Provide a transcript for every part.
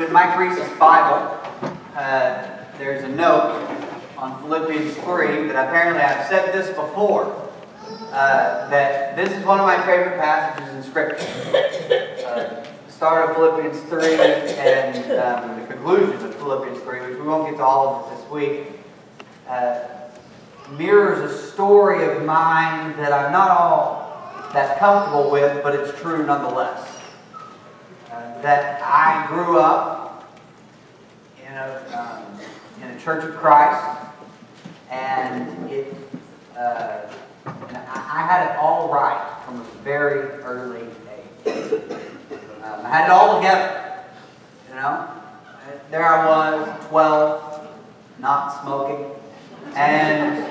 in Mike Reese's Bible, uh, there's a note on Philippians 3 that apparently I've said this before. Uh, that this is one of my favorite passages in Scripture. Uh, start of Philippians 3 and um, the conclusion of Philippians 3, which we won't get to all of it this week, uh, mirrors a story of mine that I'm not all that comfortable with, but it's true nonetheless that I grew up in a, um, in a Church of Christ, and it uh, and I, had it all right from a very early age. Um, I had it all together, you know. There I was, 12, not smoking, and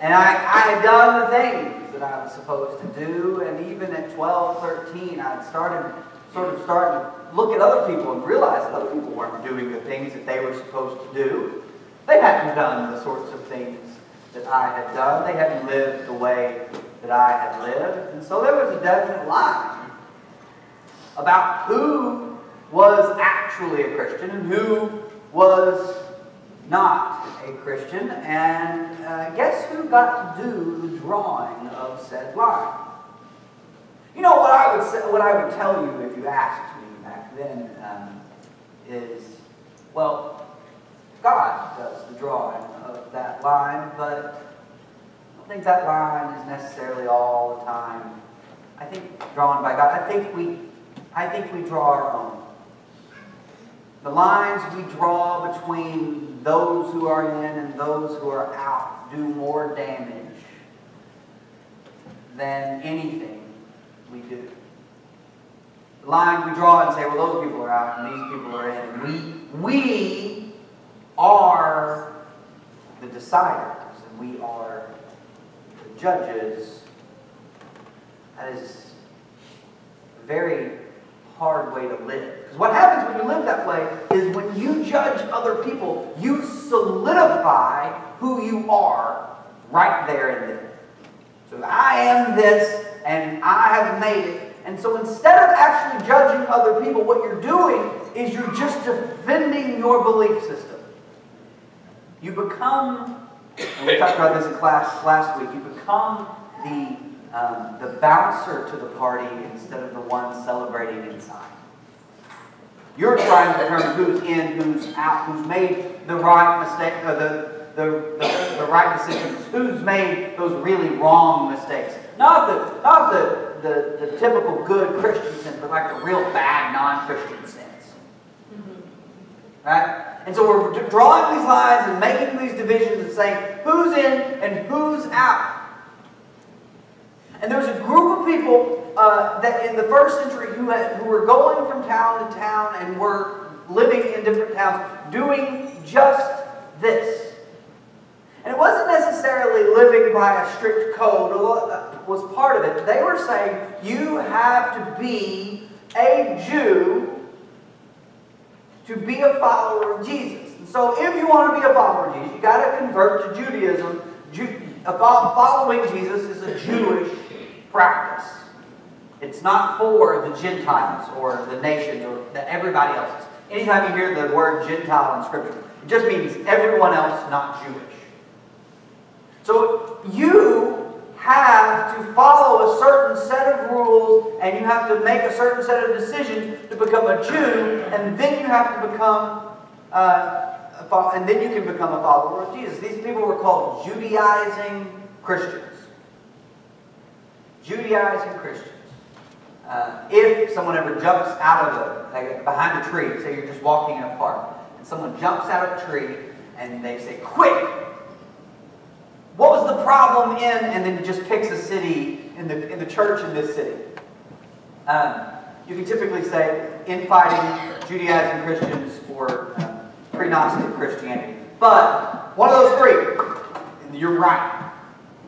and I, I had done the things that I was supposed to do, and even at 12, 13, I had started sort of starting to look at other people and realize that other people weren't doing the things that they were supposed to do. They hadn't done the sorts of things that I had done. They hadn't lived the way that I had lived. And so there was a definite line about who was actually a Christian and who was not a Christian. And uh, guess who got to do the drawing of said line? You know what I would say, what I would tell you if you asked me back then um, is, well, God does the drawing of that line, but I don't think that line is necessarily all the time. I think drawn by God. I think we, I think we draw our own. The lines we draw between those who are in and those who are out do more damage than anything we do. The line we draw and say, well, those people are out and these people are in. And we, we are the deciders and we are the judges. That is a very hard way to live. Because what happens when you live that way is when you judge other people, you solidify who you are right there and then. So I am this, and I have made it. And so instead of actually judging other people, what you're doing is you're just defending your belief system. You become, and we talked about this in class last week, you become the, um, the bouncer to the party instead of the one celebrating inside. You're trying to determine who's in, who's out, who's made the right mistake, uh, the, the, the, the, right decisions, who's made those really wrong mistakes. Not the, not the, the, the typical good Christian sins, but like the real bad non-Christian sins. Mm-hmm. Right? And so we're drawing these lines and making these divisions and saying who's in and who's out. And there's a group of people uh, that in the first century who, had, who were going from town to town and were living in different towns doing just this. And it wasn't necessarily living by a strict code uh, was part of it. They were saying you have to be a Jew to be a follower of Jesus. And so if you want to be a follower of Jesus, you got to convert to Judaism. Ju following Jesus is a Jewish practice. It's not for the Gentiles or the nations or the everybody else. Anytime you hear the word Gentile in Scripture, it just means everyone else not Jewish. So you have to follow a certain set of rules and you have to make a certain set of decisions to become a Jew, and then you have to become, uh, and then you can become a follower of Jesus. These people were called Judaizing Christians. Judaizing Christians. Uh, if someone ever jumps out of like behind a tree, say you're just walking in a park, and someone jumps out of a tree and they say, quick, what was the problem in, and then he just picks a city in the, in the church in this city. Um, you can typically say infighting Judaizing Christians or um, pre-Gnostic Christianity. But one of those three, you're right.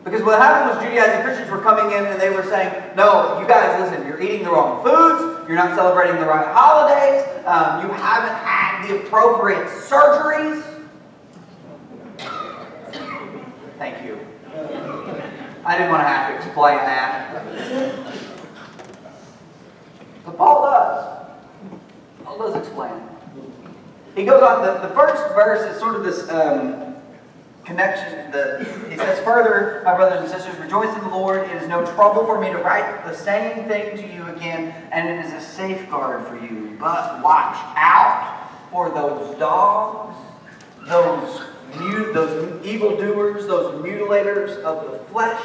Because what happened was Judaizing Christians were coming in and they were saying, no, you guys, listen, you're eating the wrong foods, you're not celebrating the right holidays, um, you haven't had the appropriate surgeries, Thank you. I didn't want to have to explain that. But Paul does. Paul let's explain it. He goes on, the, the first verse is sort of this um, connection. He says, Further, my brothers and sisters, rejoice in the Lord. It is no trouble for me to write the same thing to you again, and it is a safeguard for you. But watch out for those dogs, those, mut- those evildoers, those mutilators of the flesh,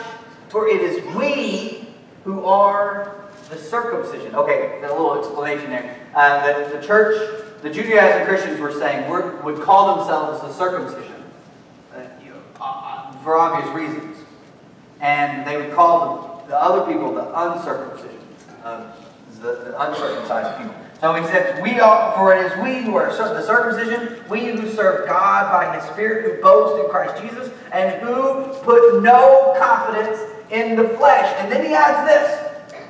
for it is we who are the circumcision. Okay, a little explanation there. Uh, the, the church, the Judaizing Christians were saying, would call themselves the circumcision uh, you know, uh, uh, for obvious reasons. And they would call the, the other people the uncircumcision, uh, the, the uncircumcised people. So he says, "We are, for it is we who are the circumcision, we who serve God by His Spirit, who boast in Christ Jesus, and who put no confidence in the flesh." And then he adds this: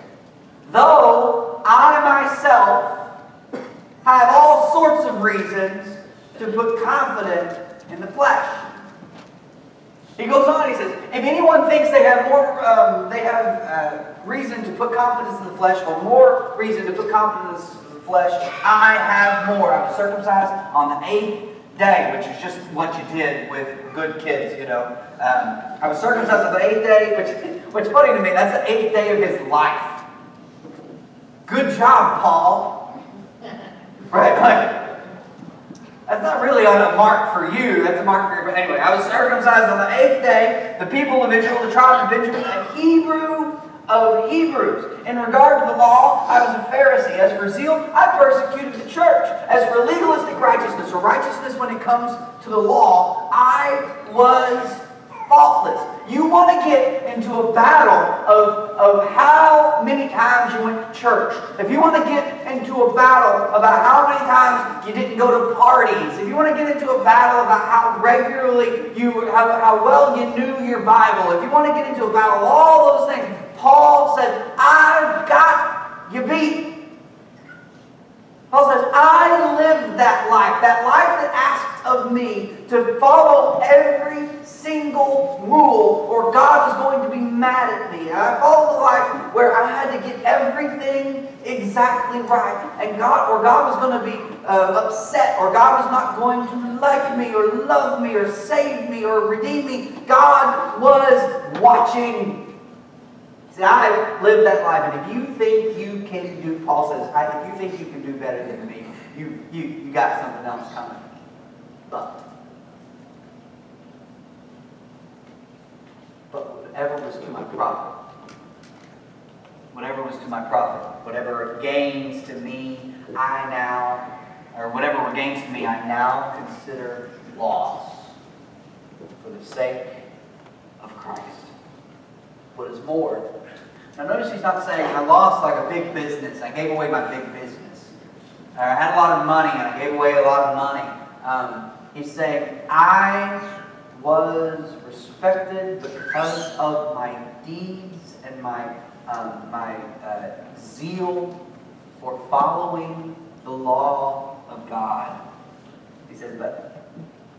"Though I myself have all sorts of reasons to put confidence in the flesh." He goes on, he says, if anyone thinks they have more, um, they have uh, reason to put confidence in the flesh, or more reason to put confidence in the flesh, I have more. I was circumcised on the eighth day, which is just what you did with good kids, you know. Um, I was circumcised on the eighth day, which, which funny to me, that's the eighth day of his life. Good job, Paul. Right? Like, that's not really on a mark for you. That's a mark for you. But anyway, I was circumcised on the eighth day. The people of Israel, the tribe of Benjamin, a Hebrew of Hebrews. In regard to the law, I was a Pharisee. As for zeal, I persecuted the church. As for legalistic righteousness, or righteousness when it comes to the law, I was faultless. You want to get into a battle of, of how many times you went to church. If you want to get into a battle about how many times you didn't go to parties. If you want to get into a battle about how regularly you, how, how well you knew your Bible. If you want to get into a battle of all those things, Paul says, I've got you beat. Paul says, I lived that life, that life that asked of me to follow every single rule or God was going to be mad at me. I followed the life where I had to get everything exactly right. And God, or God was going to be uh, upset, or God was not going to like me, or love me, or save me, or redeem me. God was watching. See, I lived that life, and if you think you can do, Paul says, if you think you can do better than me, you, you, you got something else coming. But, but whatever was to my profit, whatever was to my profit, whatever gains to me, I now, or whatever were gains to me, I now consider loss for the sake of Christ. What is more, now notice he's not saying I lost like a big business. I gave away my big business. Or I had a lot of money and I gave away a lot of money. Um, he's saying I was respected because of my deeds and my um, my uh, zeal for following the law of God. He says, but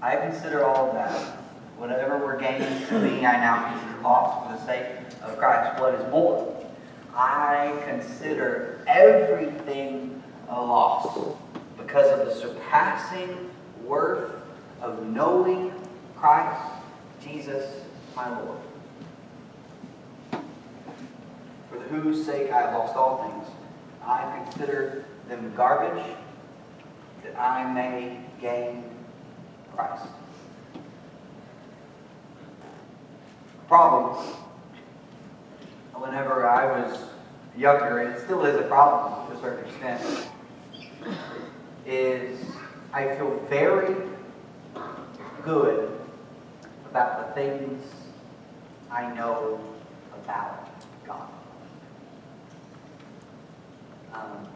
I consider all of that. Whatever we're gaining to me, I now consider loss for the sake of Christ. What is more, I consider everything a loss because of the surpassing worth of knowing Christ Jesus my Lord. For whose sake I have lost all things, I consider them garbage that I may gain Christ. Problem whenever I was younger, and it still is a problem to a certain extent, is I feel very good about the things I know about God. Um,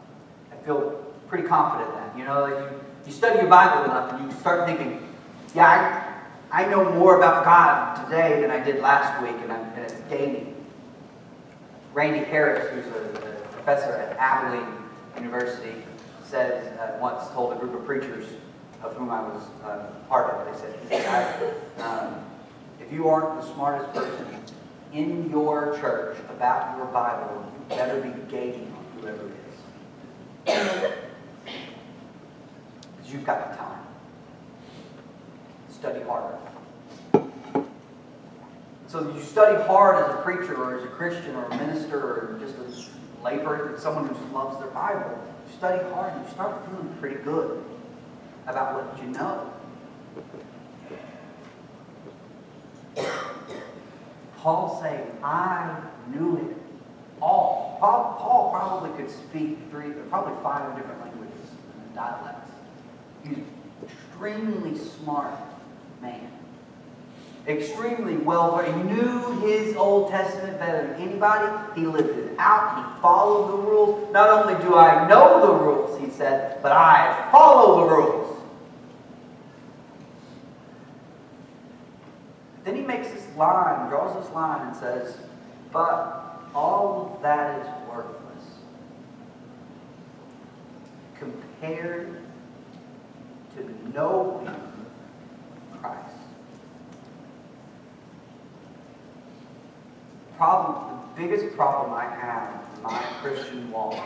I feel pretty confident that. You know, you, you study your Bible enough and you start thinking, yeah, I, I know more about God today than I did last week, and, I'm, and it's gaining. Randy Harris, who's a, a professor at Abilene University, said uh, once told a group of preachers of whom I was uh, part of. They said, um, "If you aren't the smartest person in your church about your Bible, you better be gaining on whoever it is." because you've got the time. Study harder. So you study hard as a preacher or as a Christian or a minister or just a laborer, someone who just loves their Bible. You study hard and you start feeling pretty good about what you know. Paul saying, I knew it all. Paul, Paul probably could speak three, probably five different languages and dialects. He's extremely smart man extremely well. He knew his Old Testament better than anybody. He lived it out. He followed the rules. Not only do I know the rules, he said, but I follow the rules. Then he makes this line, draws this line, and says, But all of that is worthless compared to knowing Christ. problem, the biggest problem I have in my Christian walk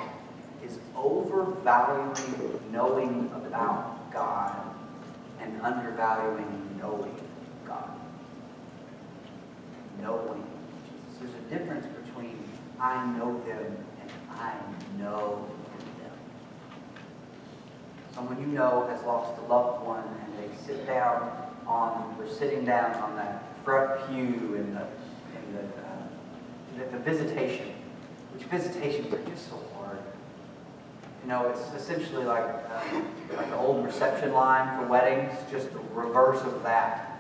is overvaluing knowing about God and undervaluing knowing God. Knowing Jesus. There's a difference between I know them and I know them. Someone you know has lost a loved one and they sit down on, we're sitting down on that front pew in the, in the the, the visitation, which visitations are just so hard. You know, it's essentially like, uh, like the old reception line for weddings, just the reverse of that.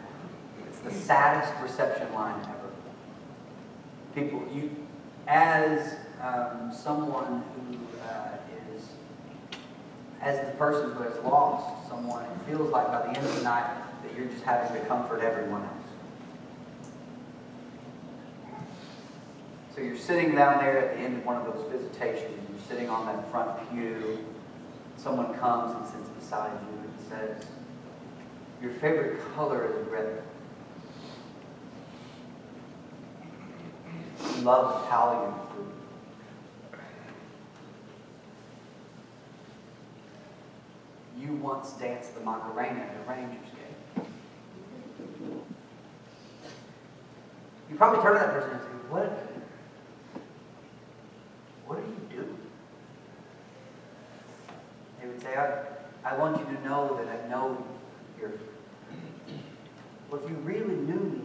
It's the saddest reception line ever. People, you, as um, someone who uh, is, as the person who has lost someone, it feels like by the end of the night you're just having to comfort everyone else. So you're sitting down there at the end of one of those visitations, you're sitting on that front pew. Someone comes and sits beside you and says, Your favorite color is red. You love Italian food. You once danced the Macarena at a Rangers game. You probably turn to that person and say, What? What do you do? They would say, I, I want you to know that I know you're. Well, if you really knew me,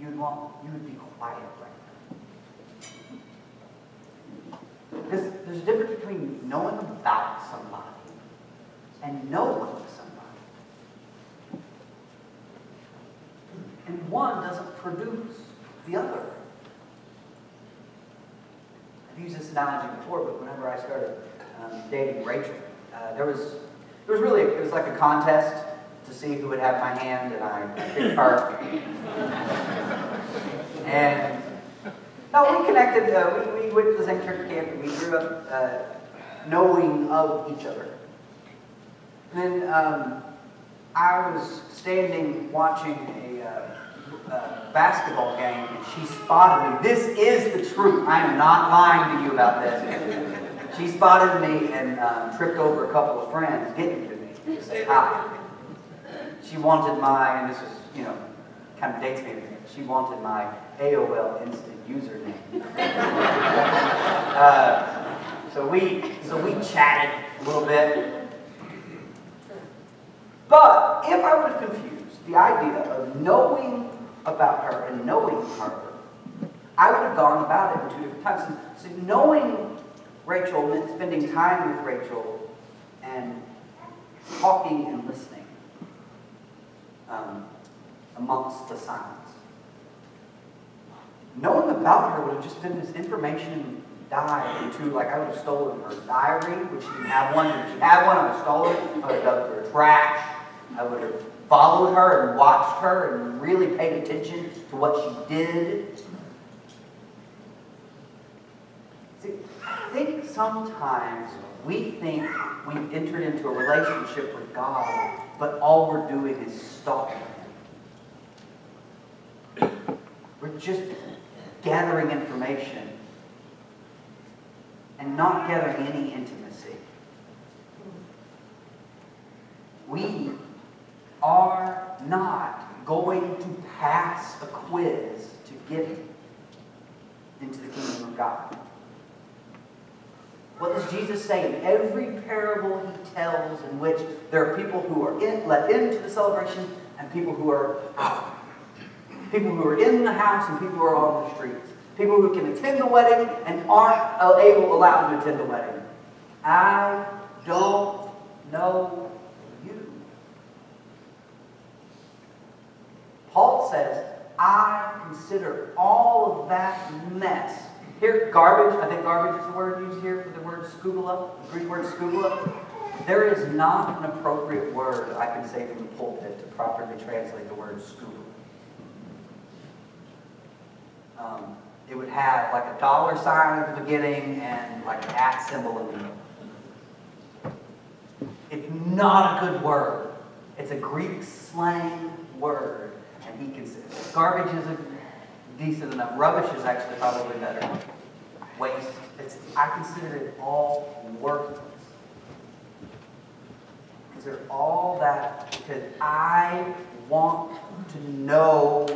you'd want you would be quiet right now. Because there's a difference between knowing about somebody and knowing somebody. And one doesn't produce the other. I've used analogy before, but whenever I started um, dating Rachel, uh, there was there was really it was like a contest to see who would have my hand, and I picked her. and no, we connected. Uh, we, we went to the same church camp, and we grew up uh, knowing of each other. And then um, I was standing watching a uh, basketball game and she spotted me. This is the truth. I am not lying to you about this. She spotted me and um, tripped over a couple of friends getting to me hi. She wanted my, and this is, you know, kind of dates me. She wanted my AOL instant username. uh, so we, so we chatted a little bit. But if I was confused, the idea of knowing about her and knowing her, I would have gone about it in two different times. So knowing Rachel meant spending time with Rachel and talking and listening um, amongst the silence. Knowing about her would have just been this information dive into, like I would have stolen her diary, which she didn't have one. If she had one, I would have stolen it. I would have dug through her trash. I would have followed her and watched her and really paid attention to what she did. See, I think sometimes we think we've entered into a relationship with God, but all we're doing is stalking. We're just gathering information and not gathering any intimacy. We are not going to pass a quiz to get into the kingdom of God. What does Jesus say in every parable he tells in which there are people who are in, let into the celebration and people who are out? People who are in the house and people who are on the streets. People who can attend the wedding and aren't able, allowed to attend the wedding. I don't know you. Paul says, I consider all of that mess. Here, garbage, I think garbage is the word used here for the word skubala, the Greek word skubala. There is not an appropriate word I can say from the pulpit to properly translate the word skubala. Um, it would have like a dollar sign at the beginning and like an at symbol in the middle. It's not a good word. It's a Greek slang word, garbage is a decent enough. Rubbish is actually probably better. Waste. It's, I consider it all worthless. Consider all that because I want to know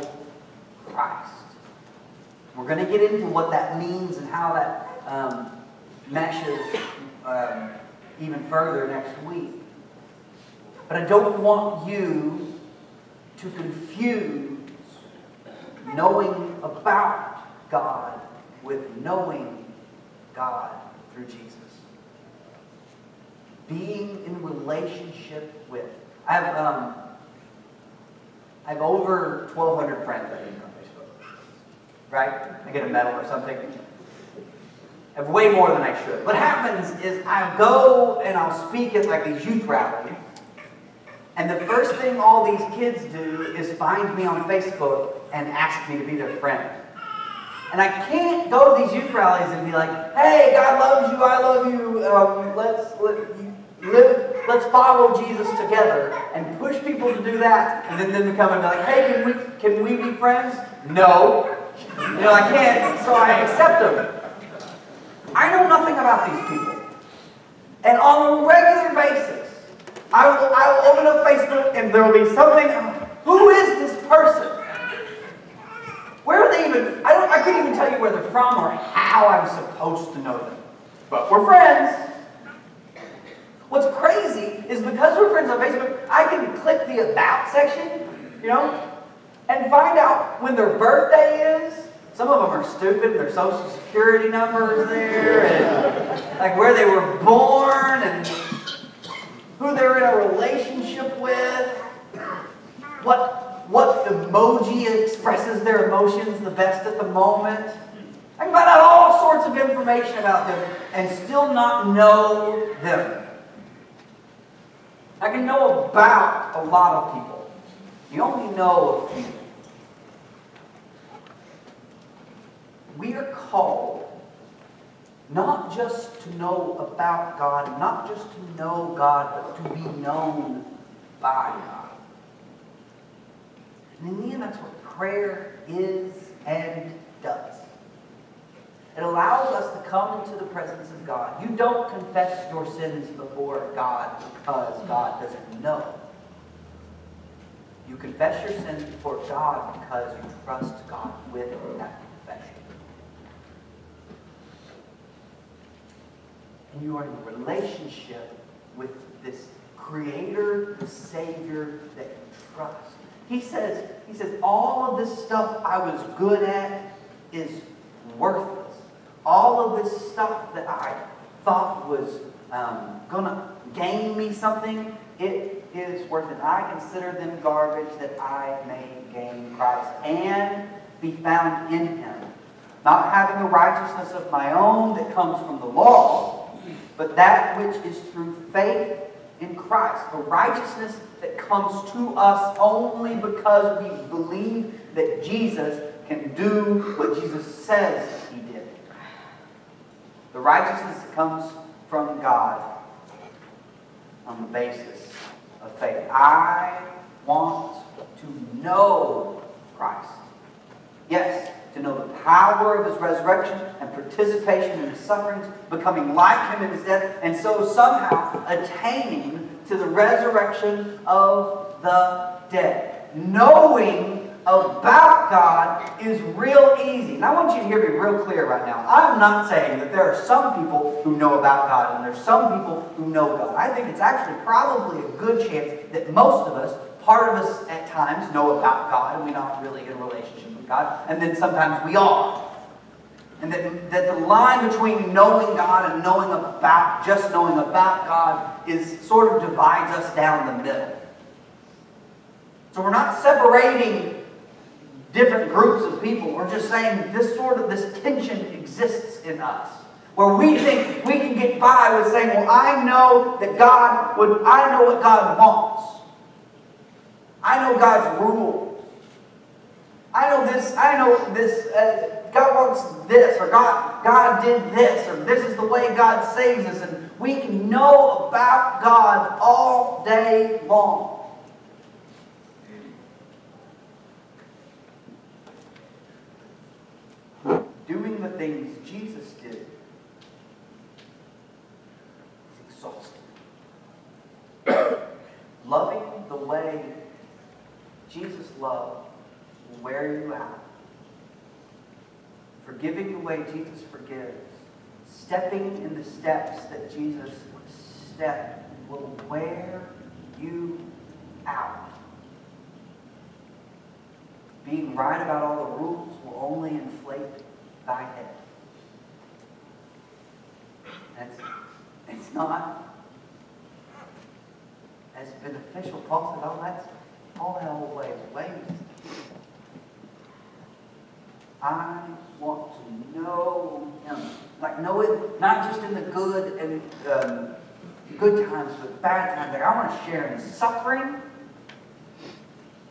Christ. We're going to get into what that means and how that um, meshes um, even further next week. But I don't want you to confuse knowing about God with knowing God through Jesus. Being in relationship with. I have um, I have over 1,200 friends, I think, right? I get a medal or something. I have way more than I should. What happens is I go and I'll speak at like these youth rallies, and the first thing all these kids do is find me on Facebook and ask me to be their friend. And I can't go to these youth rallies and be like, "Hey, God loves you. I love you. Um, let's let, live. Let's follow Jesus together." And push people to do that, and then them come and be like, "Hey, can we can we be friends?" No, you know, I can't, so I accept them. I know nothing about these people. And on a regular basis, I will, I will open up Facebook and there will be something. Who is this person? Where are they even? I, don't, I couldn't even tell you where they're from or how I'm supposed to know them. But we're friends. What's crazy is because we're friends on Facebook, I can click the About section, you know, and find out when their birthday is. Some of them are stupid, their social security number is there, and like where they were born, and who they're in a relationship with, what, what emoji expresses their emotions the best at the moment. I can find out all sorts of information about them and still not know them. I can know about a lot of people. You only know a few. we are called not just to know about God, not just to know God, but to be known by God. And in the end, that's what prayer is and does. It allows us to come into the presence of God. You don't confess your sins before God because God doesn't know. You confess your sins before God because you trust God with that confession. and you are in relationship with this creator, the savior that you trust. He says, he says, all of this stuff I was good at is worthless. All of this stuff that I thought was um, going to gain me something, it is worth it. I consider them garbage that I may gain Christ and be found in him. Not having a righteousness of my own that comes from the law, but that which is through faith in Christ, a righteousness that comes to us only because we believe that Jesus can do what Jesus says he did. The righteousness that comes from God on the basis of faith. I want to know Christ. Yes, to know the power of his resurrection and participation in his sufferings, becoming like him in his death, and so somehow attaining to the resurrection of the dead. Knowing about God is real easy. And I want you to hear me real clear right now. I'm not saying that there are some people who know about God and there's some people who know God. I think it's actually probably a good chance that most of us, part of us at times, know about God and we're not really in a relationship with God. And then sometimes we are. And that, that the line between knowing God and knowing about, just knowing about God, is sort of divides us down the middle. So we're not separating different groups of people. We're just saying this sort of, this tension exists in us. Where we think we can get by with saying, well, I know that God would, I know what God wants. I know God's rules. I know this, I know this, uh, God wants this, or God, God did this, or this is the way God saves us, and we can know about God all day long. Doing the things Jesus did is exhausting. Loving the way Jesus love will wear you out forgiving the way Jesus forgives, stepping in the steps that Jesus stepped will wear you out. Being right about all the rules will only inflate thy head. That's, it's not as beneficial. Paul said, oh, that's all old ways. Ways I want to know Him. Like know it not just in the good and um, good times, but bad times. Like I want to share in suffering.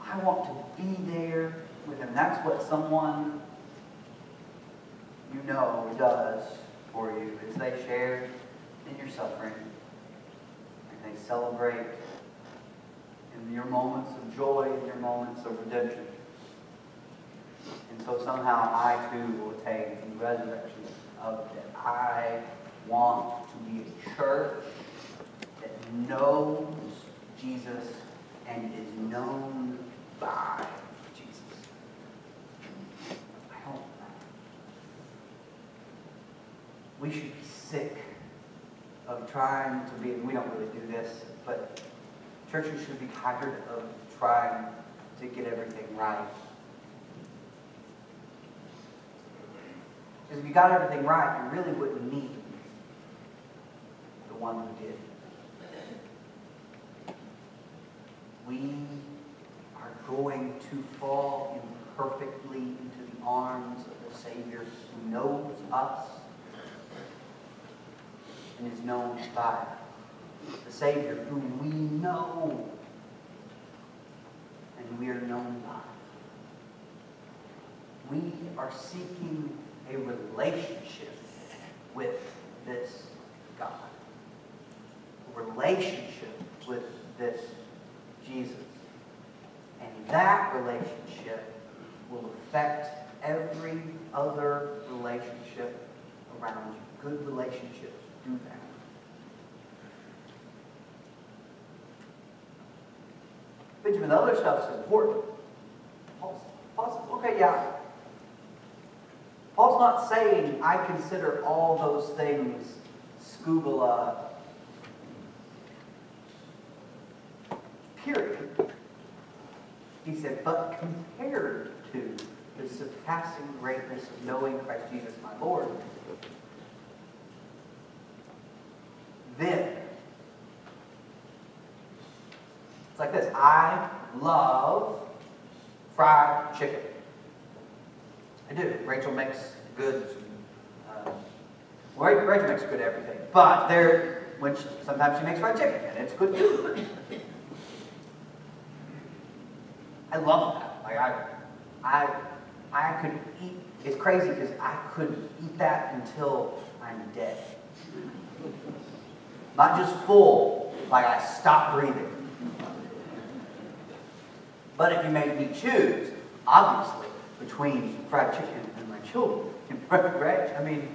I want to be there with Him. That's what someone you know does for you. Is they share in your suffering and they celebrate in your moments of joy and your moments of redemption. And so somehow I too will attain the resurrection of dead. I want to be a church that knows Jesus and is known by Jesus. I hope that. we should be sick of trying to be, we don't really do this, but churches should be tired of trying to get everything right. Because if you got everything right, you really wouldn't need the one who did. We are going to fall imperfectly into the arms of the Savior who knows us and is known by us. The Savior whom we know and we are known by. We are seeking a relationship with this God. A relationship with this Jesus. And that relationship will affect every other relationship around you. Good relationships do that. Benjamin, the other stuff's important. Paul's Okay, yeah, Paul's not saying, I consider all those things skubala, period. He said, but compared to the surpassing greatness of knowing Christ Jesus my Lord, then it's like this I love fried chicken. I do. Rachel makes good. Um, well, Rachel makes good everything, but there, when she, sometimes she makes fried chicken, and it's good too. I love that. Like I, I, I could eat. It's crazy because I could eat that until I'm dead. Not just full, like I stop breathing. But if you make me choose, obviously, between fried chicken and my children. right? I mean,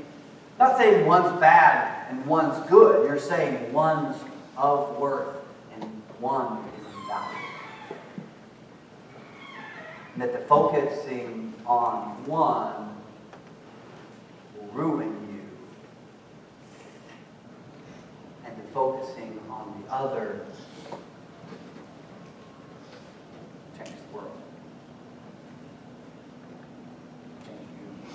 not saying one's bad and one's good. You're saying one's of worth and one is invaluable. And that the focusing on one will ruin you. And the focusing on the other change the world. Change you.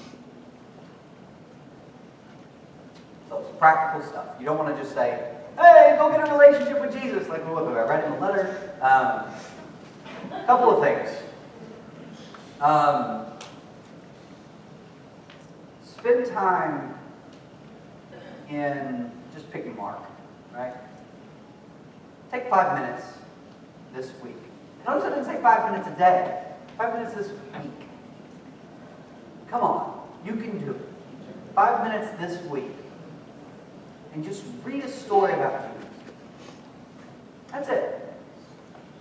So it's practical stuff. You don't want to just say, hey, go get a relationship with Jesus. Like, what, I read in the letter? Um, a couple of things. Um, spend time in just picking Mark, right? Take five minutes this week. Notice I didn't say five minutes a day. Five minutes this week. Come on, you can do it. Five minutes this week. And just read a story about Jesus. That's it.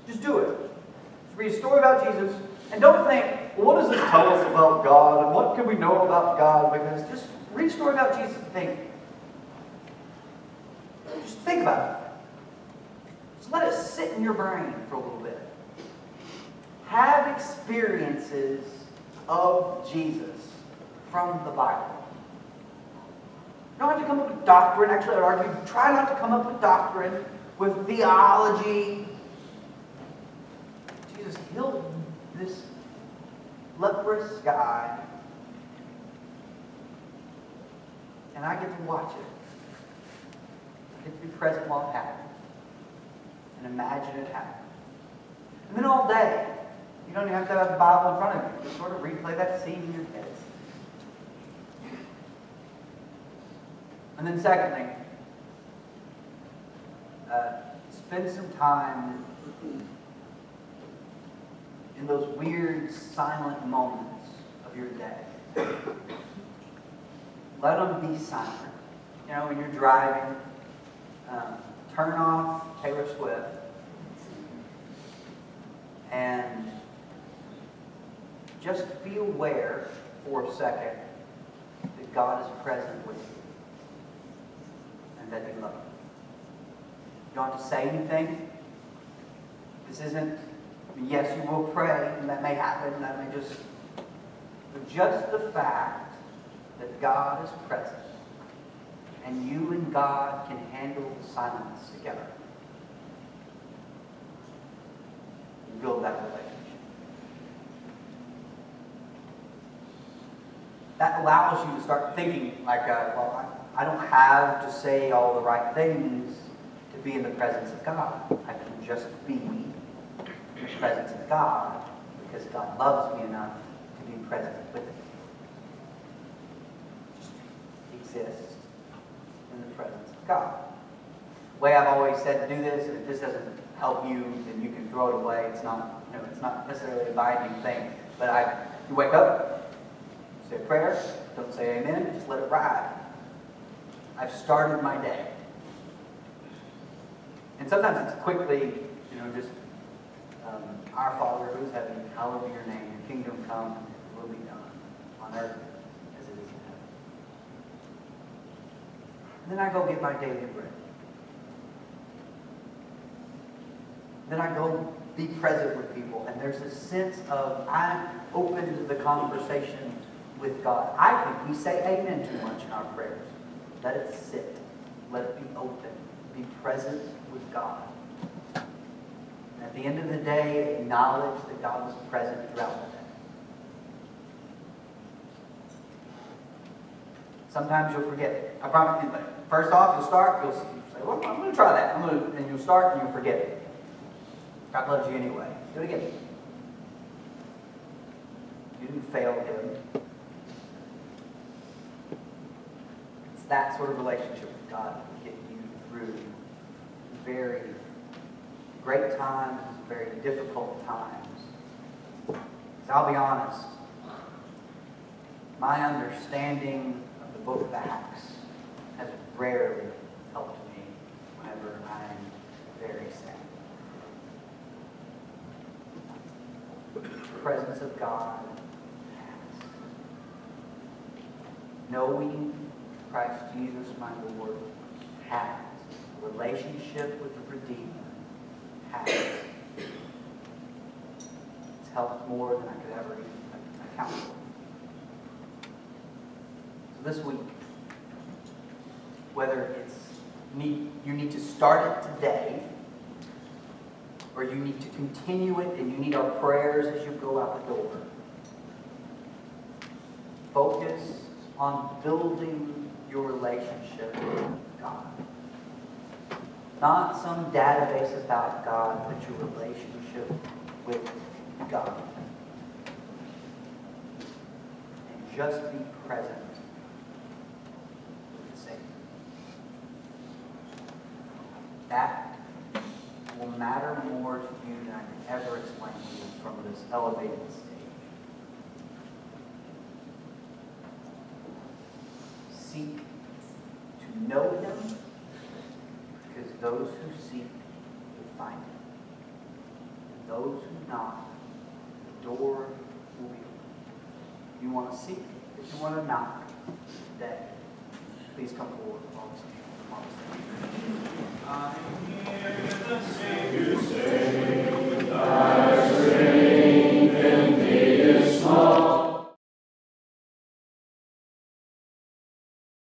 Just do it. Just read a story about Jesus. And don't think, well, what does this tell us about God? And what can we know about God? Because just read a story about Jesus and think. Just think about it. Just let it sit in your brain for a little bit. Have experiences of Jesus from the Bible. You don't have to come up with doctrine. Actually, I argue, try not to come up with doctrine, with theology. Jesus healed this leprous guy, and I get to watch it. I get to be present while it happens, and imagine it happen. And then all day, you don't even have to have the Bible in front of you. Just sort of replay that scene in your head. And then secondly, uh, spend some time in those weird silent moments of your day. Let them be silent. You know, when you're driving, um, turn off Taylor Swift and just be aware for a second that God is present with you and that He loves you. You don't have to say anything. This isn't, yes, you will pray, and that may happen, that may just, but just the fact that God is present and you and God can handle the silence together. Build that relationship. That allows you to start thinking like, uh, well, I, don't have to say all the right things to be in the presence of God. I can just be in the presence of God because God loves me enough to be present with Him. Just exist in the presence of God. The way I've always said to do this, if this doesn't help you, then you can throw it away. It's not, you know, it's not necessarily a binding thing. But I, you wake up, say a prayer, don't say amen, just let it ride. I've started my day. And sometimes it's quickly, you know, just um, our Father who is heaven, hallowed be your name, your kingdom come, will be done on earth as it is in heaven. And then I go get my daily bread. Then I go be present with people, and there's a sense of I'm open to the conversation with God. I think we say amen too much in our prayers. Let it sit. Let it be open. Be present with God. And at the end of the day, acknowledge that God was present throughout the day. Sometimes you'll forget. I promise you. but First off, you'll start, you'll say, well, I'm going to try that. I'm going to, and you'll start and you'll forget it. God loves you anyway. Do it again. You didn't fail him. It's that sort of relationship with God that will get you through very great times, very difficult times. I'll be honest. My understanding of the book of Acts has rarely helped me whenever I'm very sad. The presence of God. Knowing Christ Jesus, my Lord, has. A relationship with the Redeemer has. It's helped more than I could ever account for. So this week, whether it's need, you need to start it today, or you need to continue it and you need our prayers as you go out the door. Focus on building your relationship with God. Not some database about God, but your relationship with God. And just be present with Savior. That will matter more to you than I can ever explain to you from this elevated stage. Seek to know Him because those who seek will find Him. And those who knock, the door will be open. If you want to seek, if you want to knock today, please come forward. while we stand. While. I hear the Savior say,